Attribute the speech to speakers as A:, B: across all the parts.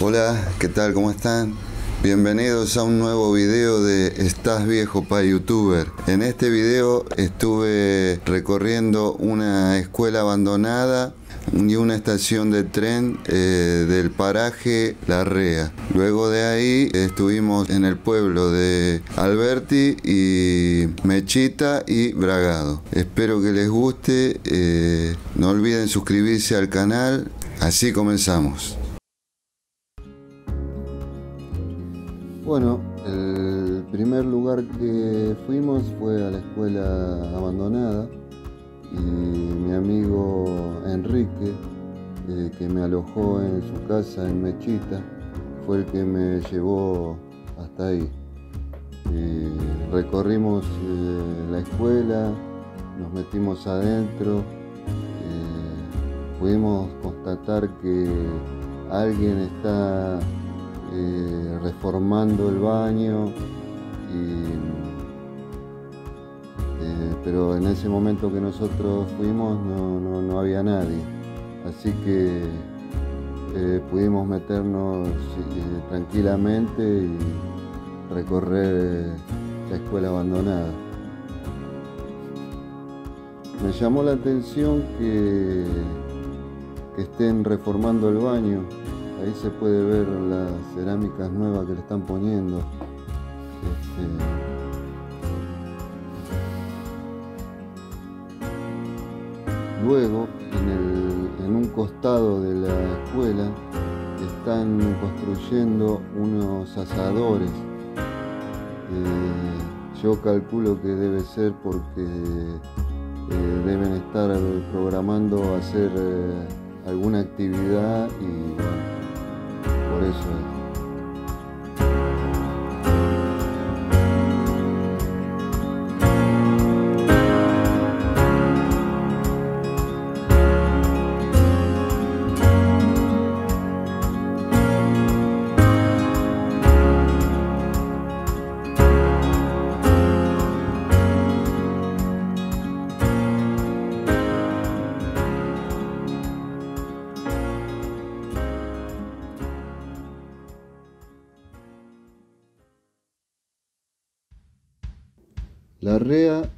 A: Hola, ¿qué tal? ¿Cómo están? Bienvenidos a un nuevo video de Estás viejo pa youtuber. En este video estuve recorriendo una escuela abandonada y una estación de tren eh, del paraje La Rea. Luego de ahí estuvimos en el pueblo de Alberti y Mechita y Bragado. Espero que les guste. eh, no olviden suscribirse al canal. Así comenzamos. Bueno, el primer lugar que fuimos fue a la escuela abandonada y mi amigo Enrique, eh, que me alojó en su casa en Mechita, fue el que me llevó hasta ahí. Eh, recorrimos eh, la escuela, nos metimos adentro, pudimos constatar que alguien está eh, reformando el baño eh, pero en ese momento que nosotros fuimos no, no- no había nadie. Así que eh, pudimos meternos tranquilamente y recorrer la escuela abandonada. Me llamó la atención que, que estén reformando el baño. Ahí se puede ver las cerámicas nuevas que le están poniendo. Este, Luego, en, un costado de la escuela, están construyendo unos asadores. Eh, yo calculo que debe ser porque eh, deben estar programando hacer eh, alguna actividad y por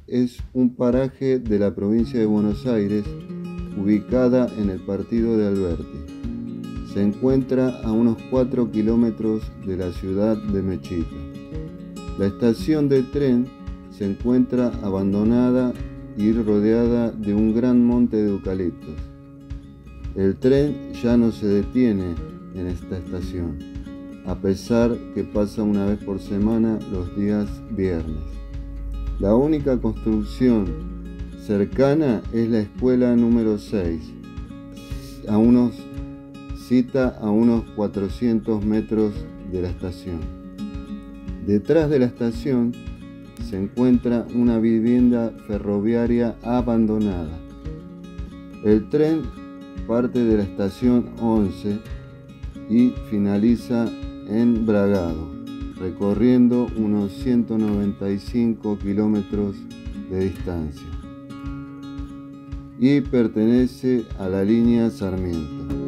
A: Es un paraje de la provincia de Buenos Aires, ubicada en el partido de Alberti. Se encuentra a unos 4 kilómetros de la ciudad de Mechita. La estación de tren se encuentra abandonada y rodeada de un gran monte de eucaliptos. El tren ya no se detiene en esta estación, a pesar que pasa una vez por semana los días viernes. La única construcción cercana es la escuela número 6, a unos, cita a unos 400 metros de la estación. Detrás de la estación se encuentra una vivienda ferroviaria abandonada. El tren parte de la estación 11 y finaliza en Bragado recorriendo unos 195 kilómetros de distancia y pertenece a la línea Sarmiento.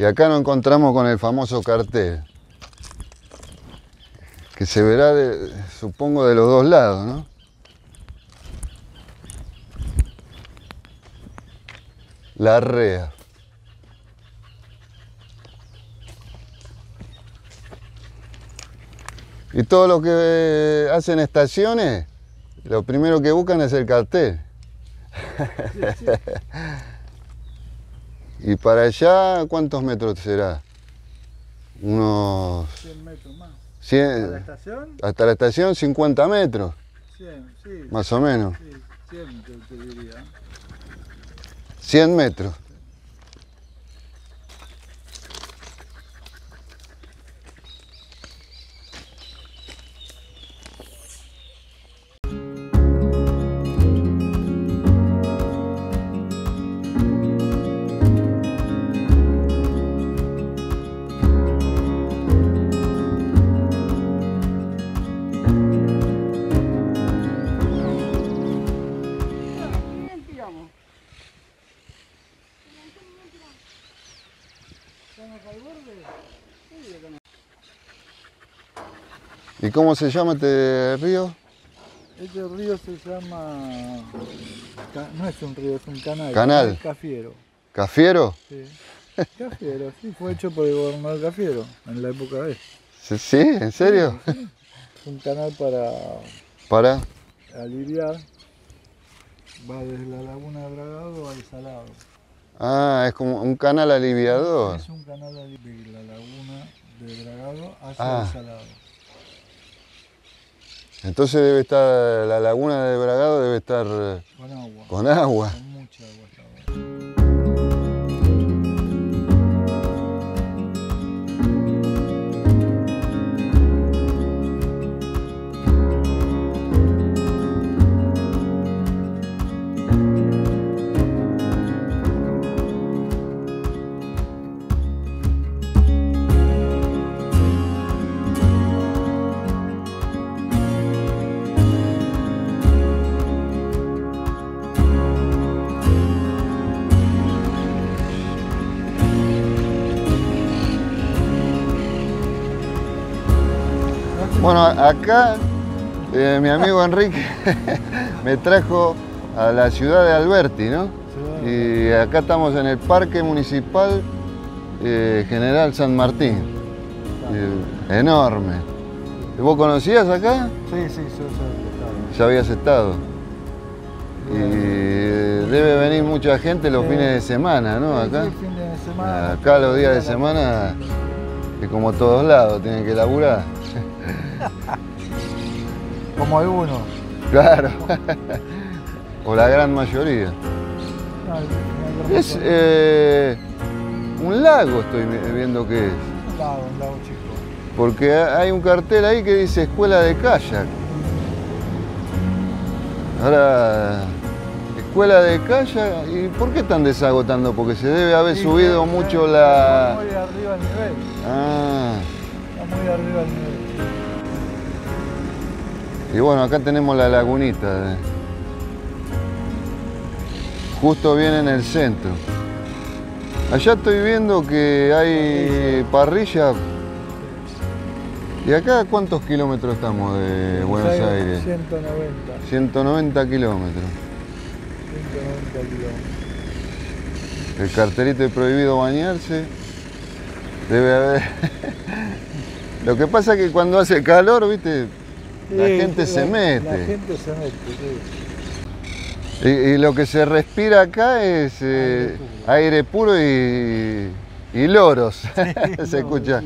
A: Y acá nos encontramos con el famoso cartel, que se verá, de, supongo, de los dos lados, ¿no? La REA. Y todo lo que hacen estaciones, lo primero que buscan es el cartel. ¿Y para allá cuántos metros será?
B: Unos... 100 metros más.
A: ¿Hasta
B: la estación?
A: Hasta la estación 50 metros.
B: 100, sí.
A: Más o menos.
B: Sí, 100 te, diría.
A: 100 metros. ¿Y cómo se llama este río?
B: Este río se llama... No es un río, es un canal.
A: Canal.
B: Cafiero.
A: ¿Cafiero?
B: Sí. Cafiero, sí, fue hecho por el gobernador Cafiero en la época de
A: ¿Sí? ¿Sí? ¿En serio?
B: Un canal para...
A: ¿Para?
B: Aliviar. Va desde la laguna de Bragado al Salado.
A: Ah, es como un canal aliviador.
B: Es un canal de la laguna de Bragado hacia el ah. Salado.
A: Entonces debe estar, la laguna de Bragado debe estar
B: con agua.
A: Con agua.
B: Con mucha agua.
A: Bueno, acá eh, mi amigo Enrique me trajo a la ciudad de Alberti, ¿no? Y acá estamos en el Parque Municipal eh, General San Martín. enorme. ¿Vos conocías acá?
B: Sí, sí, yo
A: ya habías estado. Y debe venir mucha gente los fines de semana, ¿no? Acá.
B: Sí, fines de semana.
A: Acá los días de semana, que como todos lados, tienen que laburar.
B: Como algunos.
A: Claro. o la gran mayoría. es eh, un lago, estoy viendo que es.
B: Un lago, un lago chico.
A: Porque hay un cartel ahí que dice escuela de kayak. Ahora, escuela de kayak, ¿y por qué están desagotando? Porque se debe haber subido mucho
B: la... Está muy arriba el nivel.
A: Ah.
B: Está muy arriba el nivel.
A: Y bueno, acá tenemos la lagunita. Justo bien en el centro. Allá estoy viendo que hay parrilla. ¿Y acá cuántos kilómetros estamos de Buenos Aires?
B: 190.
A: 190 kilómetros.
B: 190 kilómetros.
A: El cartelito de prohibido bañarse. Debe haber. Lo que pasa es que cuando hace calor, viste, la gente se mete.
B: La gente se mete,
A: sí. y, lo que se respira acá es eh, aire, puro. y, loros. se escucha.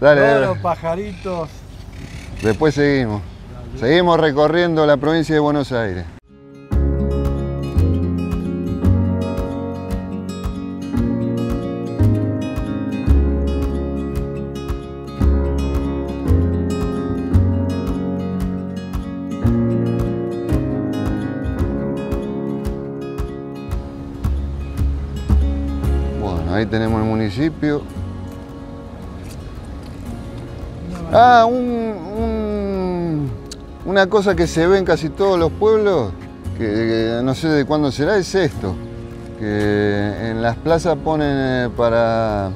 B: Dale, loros, pajaritos.
A: Después seguimos. Seguimos recorriendo la provincia de Buenos Aires. Ahí tenemos el municipio. Ah, una cosa que se ve en casi todos los pueblos, que, no sé de cuándo será, es esto. que en las plazas ponen eh, para,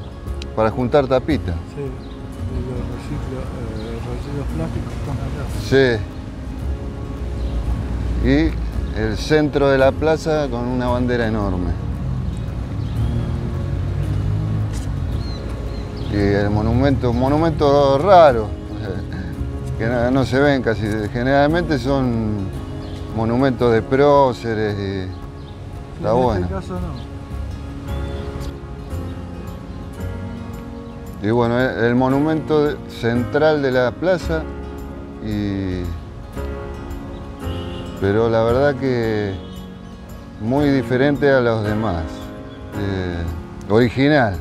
A: para juntar tapitas.
B: Sí, los reciclos, eh, residuos plásticos están allá.
A: Sí. Y el centro de la plaza con una bandera enorme. Y el monumento, un monumento raro, que no, no se ven casi. Generalmente son monumentos de próceres y está
B: en
A: bueno.
B: este caso no.
A: Y bueno, el el monumento central de la plaza y pero la verdad que muy diferente a los demás. Eh, original,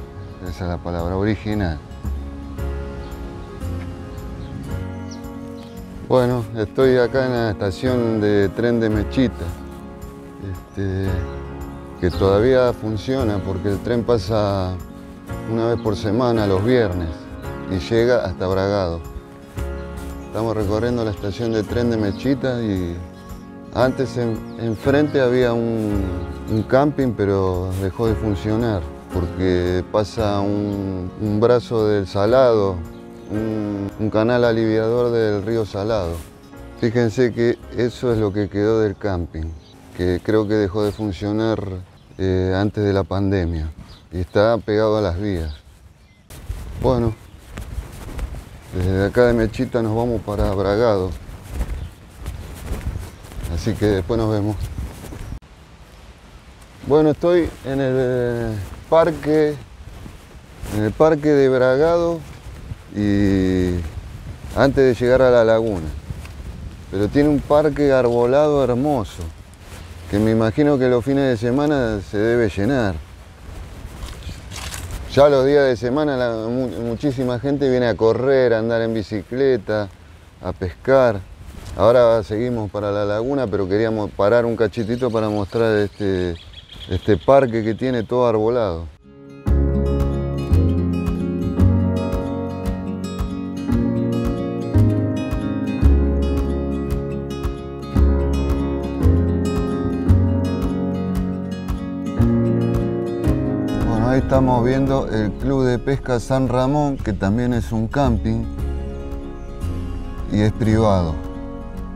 A: esa es la palabra, original. Bueno, estoy acá en la estación de tren de Mechita, este, que todavía funciona porque el tren pasa una vez por semana, los viernes, y llega hasta Bragado. Estamos recorriendo la estación de tren de Mechita y antes en- enfrente había un camping, pero dejó de funcionar porque pasa un, brazo del Salado, un, canal aliviador del río Salado. Fíjense que eso es lo que quedó del camping, que creo que dejó de funcionar eh, antes de la pandemia y está pegado a las vías. Bueno, desde acá de Mechita nos vamos para Bragado. Así que después nos vemos. Bueno, estoy en el parque, en el parque de Bragado y antes de llegar a la laguna. Pero tiene un parque arbolado hermoso, que me imagino que los fines de semana se debe llenar. Ya los días de semana muchísima gente viene a correr, a andar en bicicleta, a pescar. Ahora seguimos para la laguna, pero queríamos parar un cachitito para mostrar este, este parque que tiene todo arbolado. Bueno, ahí estamos viendo el Club de Pesca San Ramón, que también es un camping y es privado.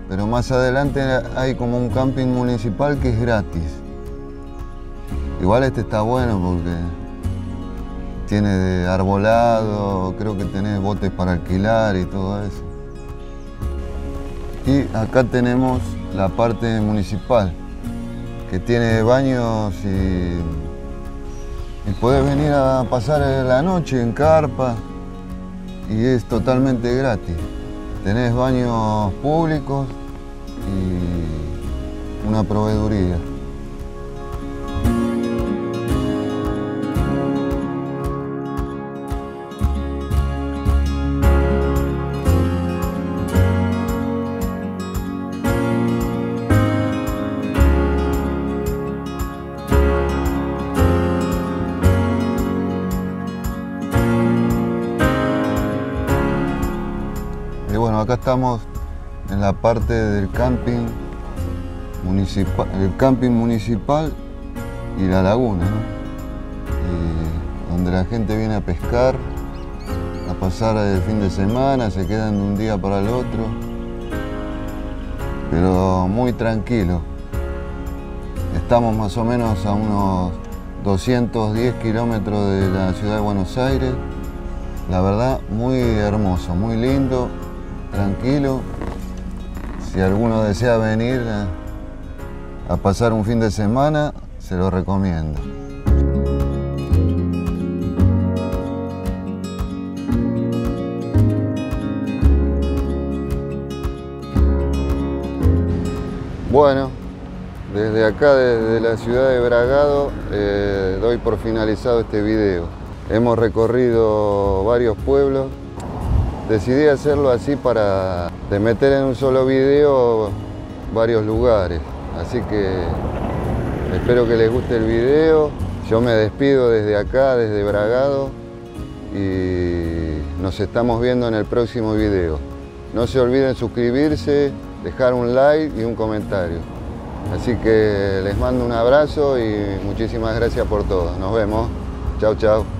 A: Pero más adelante hay como un camping municipal que es gratis. Igual este está bueno porque tiene de arbolado, creo que tenés botes para alquilar y todo eso. Y acá tenemos la parte municipal, que tiene baños y y podés venir a pasar la noche en carpa y es totalmente gratis. Tenés baños públicos y una proveeduría. Estamos en la parte del camping municipal, el camping municipal y la laguna, donde la gente viene a pescar, a pasar el fin de semana, se quedan de un día para el otro, pero muy tranquilo. Estamos más o menos a unos 210 kilómetros de la ciudad de Buenos Aires. La verdad, muy hermoso, muy lindo, tranquilo. Si alguno desea venir a, pasar un fin de semana, se lo recomiendo. Bueno, desde acá, desde la ciudad de Bragado, eh, doy por finalizado este video. Hemos recorrido varios pueblos. Decidí hacerlo así para de meter en un solo video varios lugares. Así que espero que les guste el video. Yo me despido desde acá, desde Bragado. Y nos estamos viendo en el próximo video. No se olviden suscribirse, dejar un like y un comentario. Así que les mando un abrazo y muchísimas gracias por todo. Nos vemos. Chao, chao.